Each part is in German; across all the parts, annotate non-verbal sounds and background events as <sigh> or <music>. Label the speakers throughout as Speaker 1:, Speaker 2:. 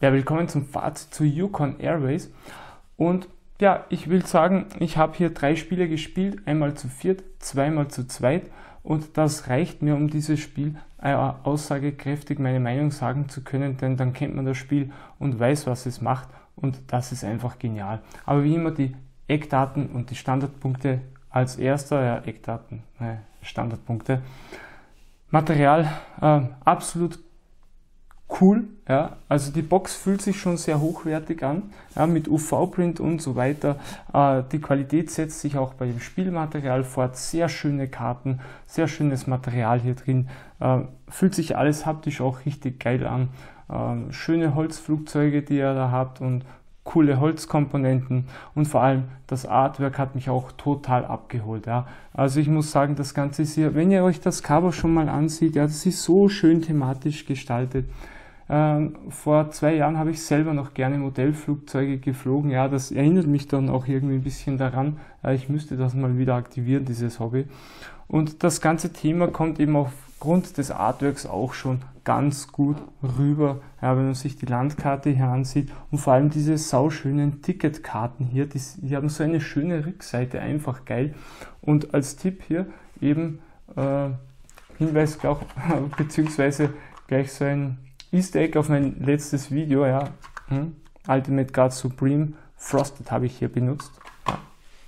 Speaker 1: Ja, willkommen zum Fazit zu Yukon Airways. Und ja, ich will sagen, ich habe hier drei Spiele gespielt, einmal zu viert, zweimal zu zweit. Und das reicht mir, um dieses Spiel äh, aussagekräftig meine Meinung sagen zu können, denn dann kennt man das Spiel und weiß, was es macht. Und das ist einfach genial. Aber wie immer die Eckdaten und die Standardpunkte als erster, ja, Eckdaten, äh, Standardpunkte. Material äh, absolut cool. Ja, also die Box fühlt sich schon sehr hochwertig an, ja, mit UV-Print und so weiter. Äh, die Qualität setzt sich auch bei dem Spielmaterial fort. Sehr schöne Karten, sehr schönes Material hier drin. Äh, fühlt sich alles haptisch auch richtig geil an. Äh, schöne Holzflugzeuge, die ihr da habt und coole Holzkomponenten und vor allem das Artwork hat mich auch total abgeholt. Ja. Also ich muss sagen, das Ganze ist hier, wenn ihr euch das Cover schon mal ansieht, ja, das ist so schön thematisch gestaltet. Ähm, vor zwei Jahren habe ich selber noch gerne Modellflugzeuge geflogen. Ja, das erinnert mich dann auch irgendwie ein bisschen daran. Äh, ich müsste das mal wieder aktivieren, dieses Hobby. Und das ganze Thema kommt eben aufgrund des Artworks auch schon ganz gut rüber, ja, wenn man sich die Landkarte hier ansieht und vor allem diese sauschönen Ticketkarten hier, die, die haben so eine schöne Rückseite, einfach geil. Und als Tipp hier eben äh, Hinweis auch, <laughs> beziehungsweise gleich so ein Easter Egg auf mein letztes Video, ja, hm, Ultimate Guard Supreme Frosted habe ich hier benutzt. Ja.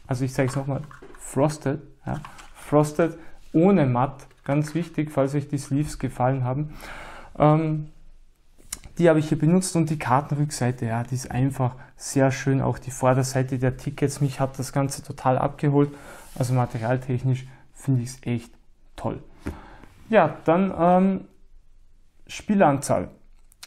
Speaker 1: Also ich zeige es nochmal, Frosted, ja. Frosted ohne matt, ganz wichtig, falls euch die Sleeves gefallen haben. Ähm, die habe ich hier benutzt und die Kartenrückseite, ja, die ist einfach sehr schön. Auch die Vorderseite der Tickets, mich hat das Ganze total abgeholt. Also materialtechnisch finde ich es echt toll. Ja, dann ähm, Spielanzahl.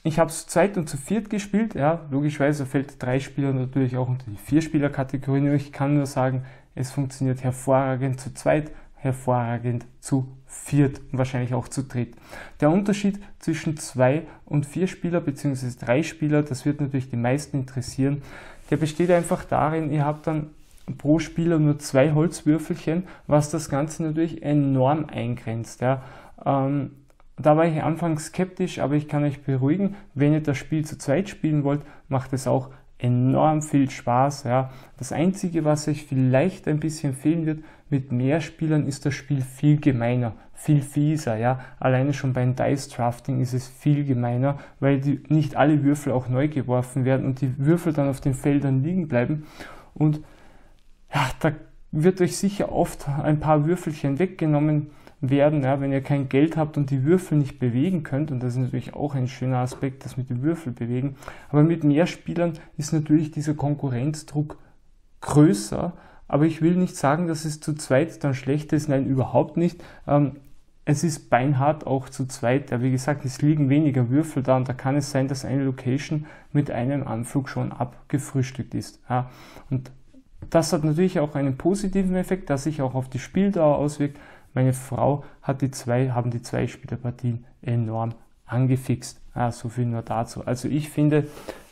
Speaker 1: Ich habe zu zweit und zu viert gespielt. Ja, logischerweise fällt drei Spieler natürlich auch unter die Vier-Spieler-Kategorie. Ich kann nur sagen, es funktioniert hervorragend zu zweit, hervorragend zu viert und wahrscheinlich auch zu dritt. Der Unterschied zwischen zwei und vier Spieler bzw. drei Spieler, das wird natürlich die meisten interessieren, der besteht einfach darin, ihr habt dann pro Spieler nur zwei Holzwürfelchen, was das Ganze natürlich enorm eingrenzt. Ja. Ähm, da war ich anfangs skeptisch, aber ich kann euch beruhigen, wenn ihr das Spiel zu zweit spielen wollt, macht es auch enorm viel Spaß. Ja. Das Einzige, was euch vielleicht ein bisschen fehlen wird, mit mehr Spielern ist das Spiel viel gemeiner, viel fieser. Ja. Alleine schon beim Dice Drafting ist es viel gemeiner, weil die, nicht alle Würfel auch neu geworfen werden und die Würfel dann auf den Feldern liegen bleiben. Und ja, da wird euch sicher oft ein paar Würfelchen weggenommen werden, ja, wenn ihr kein Geld habt und die Würfel nicht bewegen könnt, und das ist natürlich auch ein schöner Aspekt, das mit den Würfel bewegen, aber mit mehr Spielern ist natürlich dieser Konkurrenzdruck größer, aber ich will nicht sagen, dass es zu zweit dann schlecht ist, nein, überhaupt nicht. Ähm, es ist beinhart auch zu zweit, ja, wie gesagt, es liegen weniger Würfel da und da kann es sein, dass eine Location mit einem Anflug schon abgefrühstückt ist. Ja. Und das hat natürlich auch einen positiven Effekt, der sich auch auf die Spieldauer auswirkt, meine Frau hat die zwei, haben die zwei Spielerpartien enorm angefixt. Ah, so viel nur dazu. Also ich finde,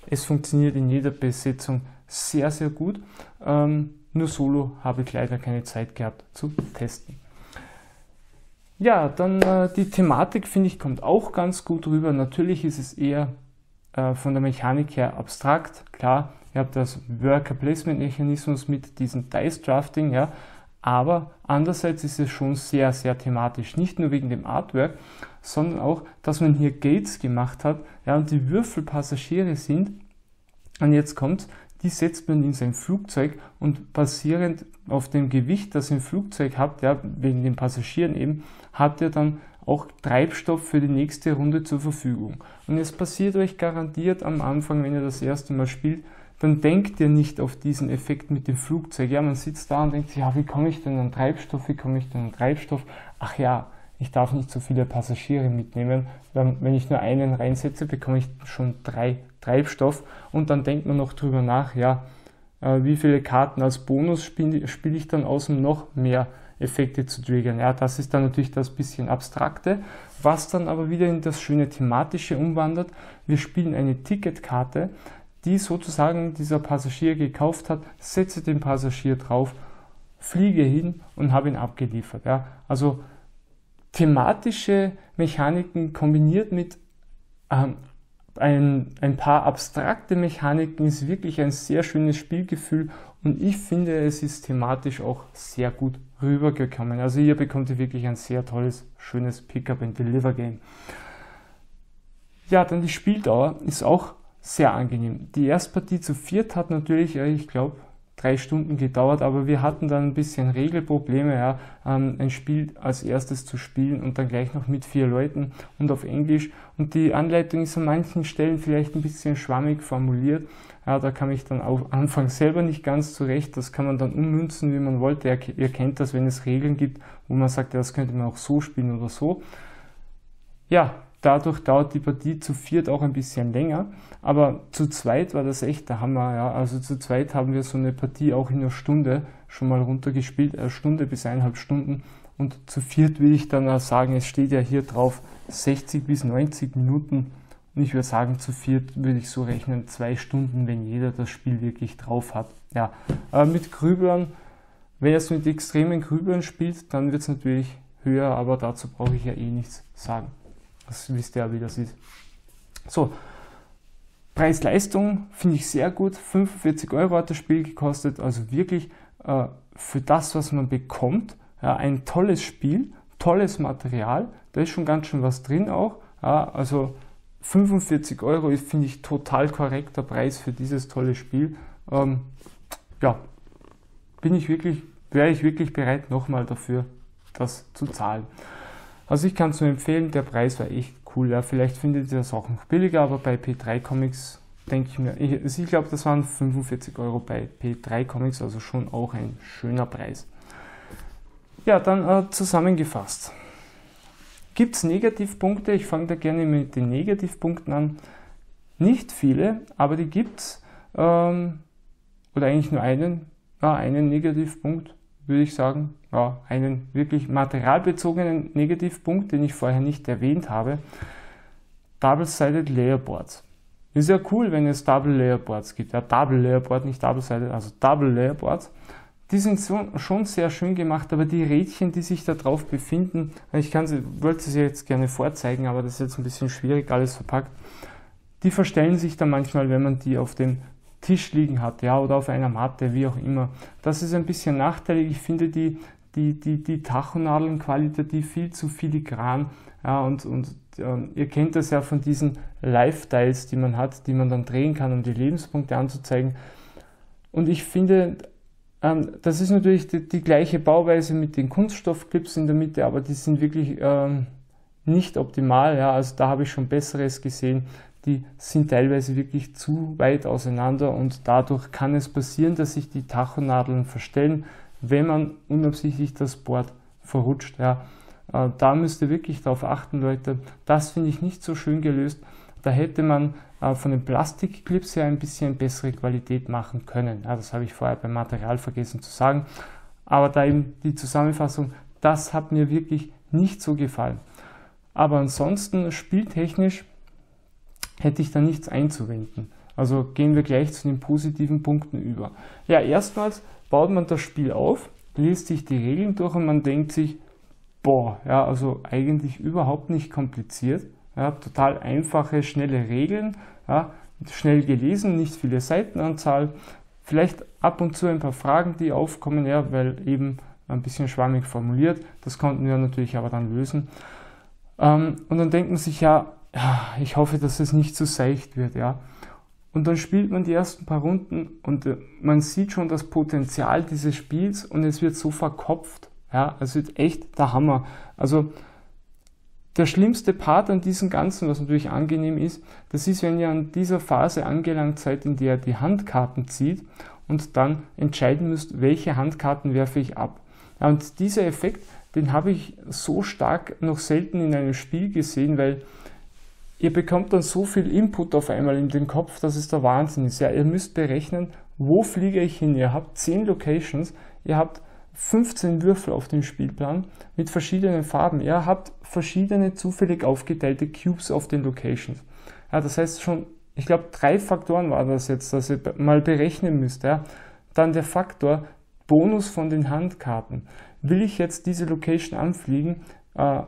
Speaker 1: es funktioniert in jeder Besetzung sehr, sehr gut. Ähm, nur solo habe ich leider keine Zeit gehabt zu testen. Ja, dann äh, die Thematik finde ich kommt auch ganz gut rüber. Natürlich ist es eher äh, von der Mechanik her abstrakt. Klar, ihr habt das Worker Placement Mechanismus mit diesem Dice Drafting, ja, aber andererseits ist es schon sehr, sehr thematisch. Nicht nur wegen dem Artwork, sondern auch, dass man hier Gates gemacht hat, ja, und die Würfelpassagiere sind. Und jetzt kommt, die setzt man in sein Flugzeug und basierend auf dem Gewicht, das ihr im Flugzeug habt, ja, wegen den Passagieren eben, habt ihr dann auch Treibstoff für die nächste Runde zur Verfügung. Und es passiert euch garantiert am Anfang, wenn ihr das erste Mal spielt, dann denkt ihr nicht auf diesen Effekt mit dem Flugzeug. Ja, man sitzt da und denkt sich, ja, wie komme ich denn an Treibstoff, wie komme ich denn an Treibstoff? Ach ja, ich darf nicht so viele Passagiere mitnehmen. Wenn ich nur einen reinsetze, bekomme ich schon drei Treibstoff und dann denkt man noch drüber nach, ja, äh, wie viele Karten als Bonus spiele spiel ich dann aus, um noch mehr Effekte zu triggern. Ja, das ist dann natürlich das bisschen abstrakte, was dann aber wieder in das schöne thematische umwandert. Wir spielen eine Ticketkarte, die sozusagen dieser Passagier gekauft hat, setze den Passagier drauf, fliege hin und habe ihn abgeliefert. Ja. Also thematische Mechaniken kombiniert mit ähm, ein, ein paar abstrakte Mechaniken, ist wirklich ein sehr schönes Spielgefühl und ich finde, es ist thematisch auch sehr gut rübergekommen. Also hier bekommt ihr wirklich ein sehr tolles, schönes Pick-up-and-Deliver-Game. Ja, dann die Spieldauer ist auch sehr angenehm. Die Erstpartie zu viert hat natürlich, äh, ich glaube, drei Stunden gedauert, aber wir hatten dann ein bisschen Regelprobleme, ja, ähm, ein Spiel als erstes zu spielen und dann gleich noch mit vier Leuten und auf Englisch. Und die Anleitung ist an manchen Stellen vielleicht ein bisschen schwammig formuliert. Ja, da kam ich dann auch anfangs selber nicht ganz zurecht. Das kann man dann ummünzen, wie man wollte. Ihr, ihr kennt das, wenn es Regeln gibt, wo man sagt, ja, das könnte man auch so spielen oder so. Ja, Dadurch dauert die Partie zu viert auch ein bisschen länger, aber zu zweit war das echt der Hammer. Ja. Also zu zweit haben wir so eine Partie auch in einer Stunde schon mal runtergespielt, eine Stunde bis eineinhalb Stunden. Und zu viert will ich dann auch sagen, es steht ja hier drauf 60 bis 90 Minuten. Und ich würde sagen, zu viert würde ich so rechnen, zwei Stunden, wenn jeder das Spiel wirklich drauf hat. Ja, aber mit Grüblern, wenn ihr es mit extremen Grüblern spielt, dann wird es natürlich höher, aber dazu brauche ich ja eh nichts sagen. Das wisst ihr ja, wie das ist. So, Preis-Leistung finde ich sehr gut. 45 Euro hat das Spiel gekostet. Also wirklich äh, für das, was man bekommt, ja, ein tolles Spiel, tolles Material. Da ist schon ganz schön was drin auch. Ja, also 45 Euro ist, finde ich, total korrekter Preis für dieses tolle Spiel. Ähm, ja, bin ich wirklich, wäre ich wirklich bereit, nochmal dafür das zu zahlen. Also ich kann es nur empfehlen, der Preis war echt cool. Ja, vielleicht findet ihr das auch noch billiger, aber bei P3 Comics denke ich mir, ich, also ich glaube, das waren 45 Euro bei P3 Comics, also schon auch ein schöner Preis. Ja, dann äh, zusammengefasst. Gibt es Negativpunkte? Ich fange da gerne mit den Negativpunkten an. Nicht viele, aber die gibt es. Ähm, oder eigentlich nur einen, ja, einen Negativpunkt würde ich sagen, ja, einen wirklich materialbezogenen Negativpunkt, den ich vorher nicht erwähnt habe. Double-Sided Layer Boards. Ist ja cool, wenn es Double Layer Boards gibt. Ja, Double Layer Board, nicht Double-Sided, also Double Layer Boards. Die sind so, schon sehr schön gemacht, aber die Rädchen, die sich da drauf befinden, ich kann sie, wollte sie jetzt gerne vorzeigen, aber das ist jetzt ein bisschen schwierig, alles verpackt. Die verstellen sich dann manchmal, wenn man die auf dem Tisch liegen hat, ja, oder auf einer Matte, wie auch immer. Das ist ein bisschen nachteilig. Ich finde die, die, die, die Tachonadeln qualitativ viel zu filigran, ja, und, und äh, ihr kennt das ja von diesen Lifestyles, die man hat, die man dann drehen kann, um die Lebenspunkte anzuzeigen. Und ich finde, ähm, das ist natürlich die, die, gleiche Bauweise mit den Kunststoffclips in der Mitte, aber die sind wirklich ähm, nicht optimal. Ja, also da habe ich schon Besseres gesehen die sind teilweise wirklich zu weit auseinander und dadurch kann es passieren, dass sich die Tachonadeln verstellen, wenn man unabsichtlich das Board verrutscht. Ja. Äh, da müsst ihr wirklich darauf achten, Leute. Das finde ich nicht so schön gelöst. Da hätte man äh, von den Plastikclips her ein bisschen bessere Qualität machen können. Ja, das habe ich vorher beim Material vergessen zu sagen. Aber da eben die Zusammenfassung, das hat mir wirklich nicht so gefallen. Aber ansonsten spieltechnisch hätte ich da nichts einzuwenden. Also gehen wir gleich zu den positiven Punkten über. Ja, erstmals baut man das Spiel auf, liest sich die Regeln durch und man denkt sich, boah, ja, also eigentlich überhaupt nicht kompliziert. Ja, total einfache, schnelle Regeln, ja, schnell gelesen, nicht viele Seitenanzahl, vielleicht ab und zu ein paar Fragen, die aufkommen, ja, weil eben ein bisschen schwammig formuliert. Das konnten wir natürlich aber dann lösen. Ähm, und dann denkt man sich, ja, ich hoffe, dass es nicht zu seicht wird, ja. Und dann spielt man die ersten paar Runden und äh, man sieht schon das Potenzial dieses Spiels und es wird so verkopft, ja. Es wird echt der Hammer. Also, der schlimmste Part an diesem Ganzen, was natürlich angenehm ist, das ist, wenn ihr an dieser Phase angelangt seid, in der ihr die Handkarten zieht und dann entscheiden müsst, welche Handkarten werfe ich ab. Ja, und dieser Effekt, den habe ich so stark noch selten in einem Spiel gesehen, weil ihr bekommt dann so viel Input auf einmal in den Kopf, dass es der Wahnsinn ist. Ja, ihr müsst berechnen, wo fliege ich hin? Ihr habt 10 Locations, ihr habt 15 Würfel auf dem Spielplan mit verschiedenen Farben. Ihr habt verschiedene zufällig aufgeteilte Cubes auf den Locations. Ja, das heißt schon, ich glaube, drei Faktoren war das jetzt, dass ihr mal berechnen müsst. Ja. Dann der Faktor Bonus von den Handkarten. Will ich jetzt diese Location anfliegen? Äh,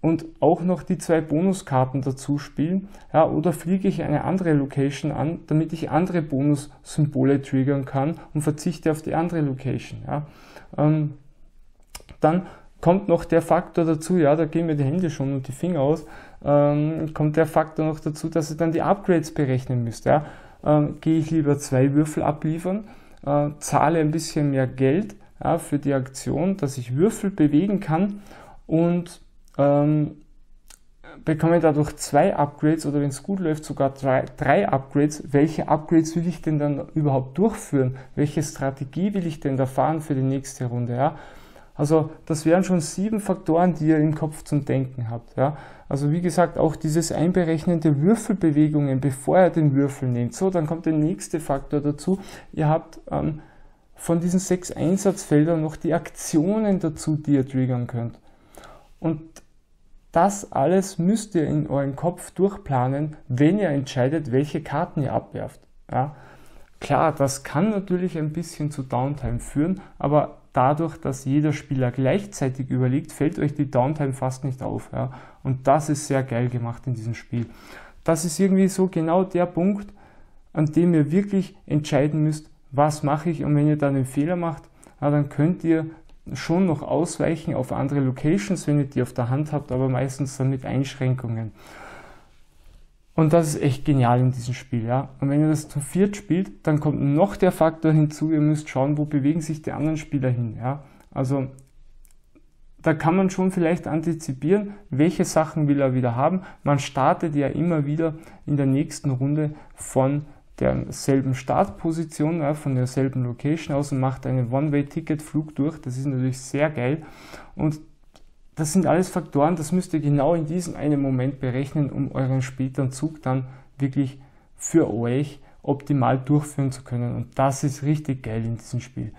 Speaker 1: und auch noch die zwei Bonuskarten dazu spielen, ja, oder fliege ich eine andere Location an, damit ich andere Bonus-Symbole triggern kann und verzichte auf die andere Location. Ja. Ähm, dann kommt noch der Faktor dazu, ja, da gehen mir die Hände schon und die Finger aus, ähm, kommt der Faktor noch dazu, dass ihr dann die Upgrades berechnen müsst. Ja. Ähm, gehe ich lieber zwei Würfel abliefern, äh, zahle ein bisschen mehr Geld ja, für die Aktion, dass ich Würfel bewegen kann und ähm, bekomme dadurch zwei Upgrades oder wenn es gut läuft sogar drei, drei Upgrades. Welche Upgrades will ich denn dann überhaupt durchführen? Welche Strategie will ich denn da fahren für die nächste Runde? Ja? Also das wären schon sieben Faktoren, die ihr im Kopf zum Denken habt. Ja? Also wie gesagt, auch dieses Einberechnen der Würfelbewegungen, bevor ihr den Würfel nehmt. So, dann kommt der nächste Faktor dazu. Ihr habt ähm, von diesen sechs Einsatzfeldern noch die Aktionen dazu, die ihr triggern könnt. Und das alles müsst ihr in eurem Kopf durchplanen, wenn ihr entscheidet, welche Karten ihr abwerft. Ja? Klar, das kann natürlich ein bisschen zu Downtime führen, aber dadurch, dass jeder Spieler gleichzeitig überlegt, fällt euch die Downtime fast nicht auf. Ja? Und das ist sehr geil gemacht in diesem Spiel. Das ist irgendwie so genau der Punkt, an dem ihr wirklich entscheiden müsst, was mache ich und wenn ihr dann einen Fehler macht, ja, dann könnt ihr schon noch ausweichen auf andere Locations, wenn ihr die auf der Hand habt, aber meistens dann mit Einschränkungen. Und das ist echt genial in diesem Spiel, ja. Und wenn ihr das zu viert spielt, dann kommt noch der Faktor hinzu, ihr müsst schauen, wo bewegen sich die anderen Spieler hin, ja. Also, da kann man schon vielleicht antizipieren, welche Sachen will er wieder haben. Man startet ja immer wieder in der nächsten Runde von derselben Startposition, ja, von derselben Location aus und macht einen One-Way-Ticket-Flug durch. Das ist natürlich sehr geil. Und das sind alles Faktoren, das müsst ihr genau in diesem einen Moment berechnen, um euren späteren Zug dann wirklich für euch optimal durchführen zu können. Und das ist richtig geil in diesem Spiel.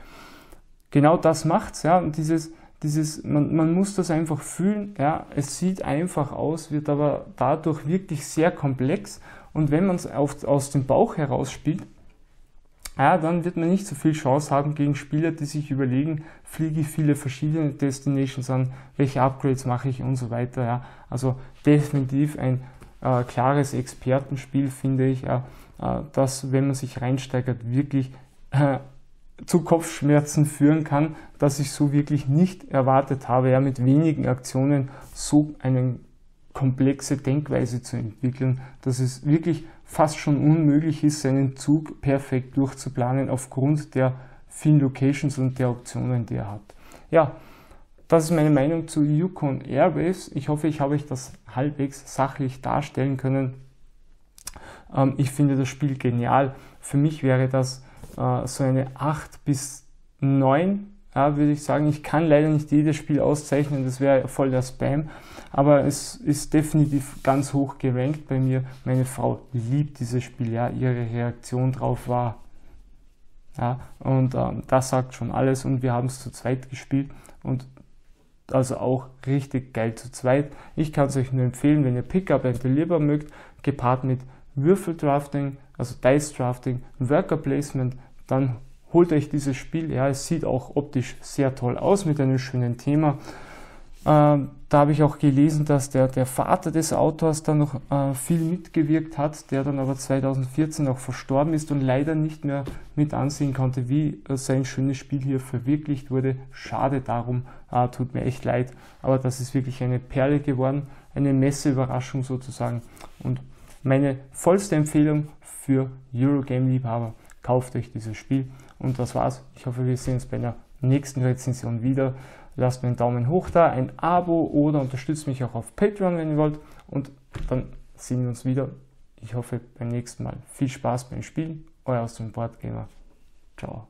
Speaker 1: Genau das macht's, ja. Und dieses, dieses, man, man muss das einfach fühlen, ja. Es sieht einfach aus, wird aber dadurch wirklich sehr komplex und wenn man es aus dem Bauch heraus spielt, ja, dann wird man nicht so viel Chance haben gegen Spieler, die sich überlegen, fliege ich viele verschiedene Destinations an, welche Upgrades mache ich und so weiter. Ja. Also definitiv ein äh, klares Expertenspiel, finde ich, äh, das, wenn man sich reinsteigert, wirklich äh, zu Kopfschmerzen führen kann, dass ich so wirklich nicht erwartet habe, ja, mit wenigen Aktionen so einen komplexe Denkweise zu entwickeln, dass es wirklich fast schon unmöglich ist, seinen Zug perfekt durchzuplanen aufgrund der vielen Locations und der Optionen, die er hat. Ja, das ist meine Meinung zu Yukon Airwaves. Ich hoffe, ich habe euch das halbwegs sachlich darstellen können. Ähm, ich finde das Spiel genial. Für mich wäre das äh, so eine 8 bis 9 ja, würde ich sagen. Ich kann leider nicht jedes Spiel auszeichnen, das wäre voll der Spam, aber es ist definitiv ganz hoch gerankt bei mir. Meine Frau liebt dieses Spiel, ja, ihre Reaktion drauf war. Ja, und ähm, das sagt schon alles und wir haben es zu zweit gespielt und also auch richtig geil zu zweit. Ich kann es euch nur empfehlen, wenn ihr Pickup and Deliver mögt, gepaart mit Würfeldrafting, also Dice Drafting, Worker Placement, dann holt euch dieses Spiel. Ja, es sieht auch optisch sehr toll aus mit einem schönen Thema. Ähm, da habe ich auch gelesen, dass der, der Vater des Autors da noch äh, viel mitgewirkt hat, der dann aber 2014 auch verstorben ist und leider nicht mehr mit ansehen konnte, wie äh, sein schönes Spiel hier verwirklicht wurde. Schade darum, äh, tut mir echt leid, aber das ist wirklich eine Perle geworden, eine Messeüberraschung sozusagen und meine vollste Empfehlung für Eurogame-Liebhaber. Kauft euch dieses Spiel. Und das war's. Ich hoffe, wir sehen uns bei der nächsten Rezension wieder. Lasst mir einen Daumen hoch da, ein Abo oder unterstützt mich auch auf Patreon, wenn ihr wollt. Und dann sehen wir uns wieder. Ich hoffe beim nächsten Mal. Viel Spaß beim Spielen. Euer aus dem Boardgamer. Ciao.